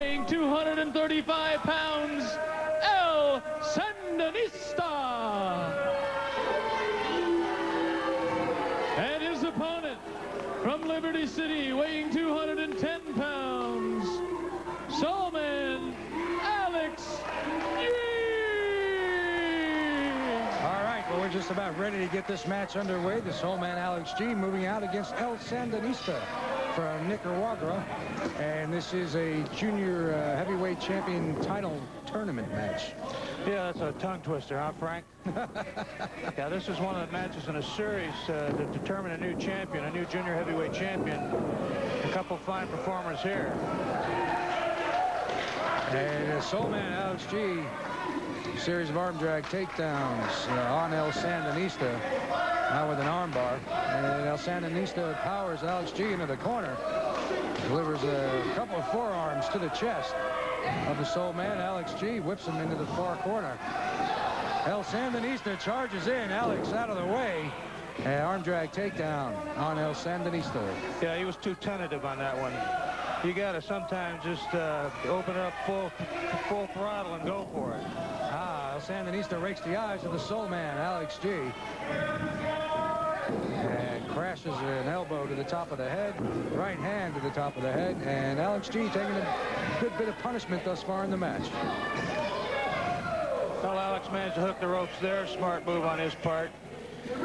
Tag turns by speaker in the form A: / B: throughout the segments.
A: weighing 235 pounds, El Sandinista. And his opponent from Liberty City, weighing 210 pounds, Soulman Alex G.
B: All right, well, we're just about ready to get this match underway. The Soulman Alex G moving out against El Sandinista from Nicaragua. And this is a junior uh, heavyweight champion title tournament match.
C: Yeah, that's a tongue twister, huh, Frank? yeah, this is one of the matches in a series uh, to determine a new champion, a new junior heavyweight champion. A couple fine performers here.
B: And uh, Soulman Alex G, series of arm drag takedowns uh, on El Sandinista. Now with an armbar. And El Sandinista powers Alex G into the corner. Delivers a couple of forearms to the chest of the Soul Man. Alex G whips him into the far corner. El Sandinista charges in. Alex out of the way. Arm drag takedown on El Sandinista.
C: Yeah, he was too tentative on that one. You got to sometimes just uh, open up full, full throttle and go for it.
B: El Sandinista rakes the eyes of the Soul Man, Alex G. And crashes an elbow to the top of the head, right hand to the top of the head, and Alex G taking a good bit of punishment thus far in the match.
C: Well, Alex managed to hook the ropes there. Smart move on his part.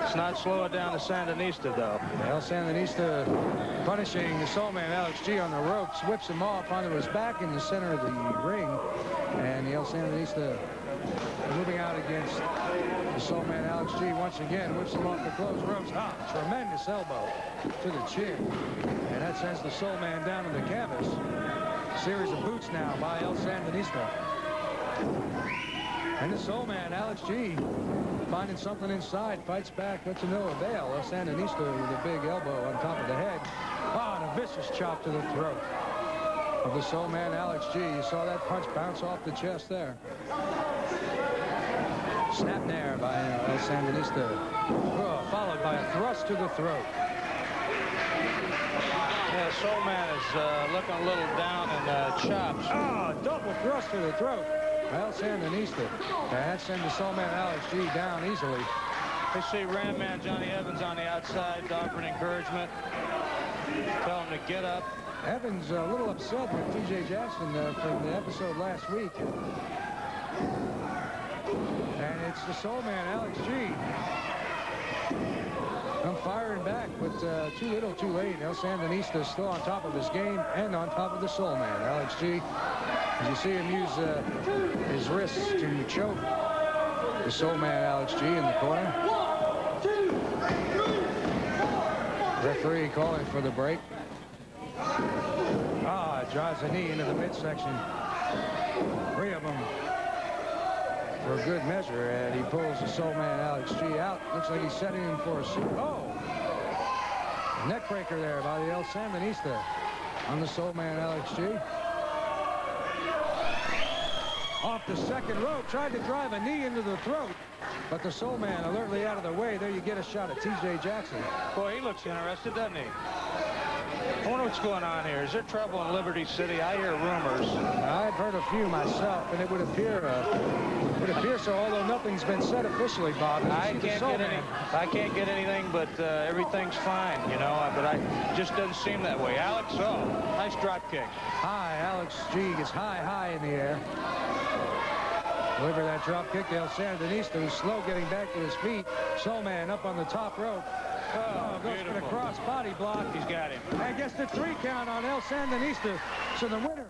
C: It's not slowing down the Sandinista, though.
B: El Sandinista punishing the Soul Man, Alex G, on the ropes, whips him off onto his back in the center of the ring. And the El Sandinista moving out against the Soul Man, Alex G, once again, whips him off the closed ropes. Ah, tremendous elbow to the chin. And that sends the Soul Man down to the canvas. Series of boots now by El Sandinista. And the Soul Man, Alex G, finding something inside, fights back, but to no avail. El Sandinista with a big elbow on top of the head. Oh, and a vicious chop to the throat of the Soul Man, Alex G. You saw that punch bounce off the chest there. Snap there by uh, El Sandinista. Oh, followed by a thrust to the throat.
C: Yeah, Soul Man is uh, looking a little down in uh, chops.
B: Oh, double thrust to the throat. El Sandinista. That sends the Soul Man Alex G down easily.
C: They see Ram Man Johnny Evans on the outside offering encouragement. Tell him to get up.
B: Evans a little upset with T.J. Jackson uh, from the episode last week. And it's the Soul Man, Alex G. I'm firing back, but uh, too little, too late. El Sandinista is still on top of his game and on top of the Soul Man, Alex G. As you see him use uh, his wrists to choke the Soul Man, Alex G, in the corner. Referee calling for the break. Ah, drives a knee into the midsection. Three of them for a good measure, and he pulls the Soul Man Alex G out. Looks like he's setting him for a. Oh! Neck breaker there by the El Sandinista on the Soul Man Alex G. Off the second rope, tried to drive a knee into the throat, but the Soul Man alertly out of the way. There you get a shot at T.J. Jackson.
C: Boy, he looks interested, doesn't he? I wonder what's going on here. Is there trouble in Liberty City? I hear rumors.
B: I've heard a few myself, and it would appear uh, would appear so. Although nothing's been said officially, Bob.
C: I can't get any. I can't get anything, but uh, everything's fine, you know. But I it just doesn't seem that way. Alex, oh, nice drop kick.
B: High, Alex G gets high, high in the air. Deliver that drop kick to El Sandinista, who's slow getting back to his feet. Soul Man up on the top rope. Oh, goes for the cross body block.
C: He's got him.
B: And gets the three count on El Sandinista. So the winner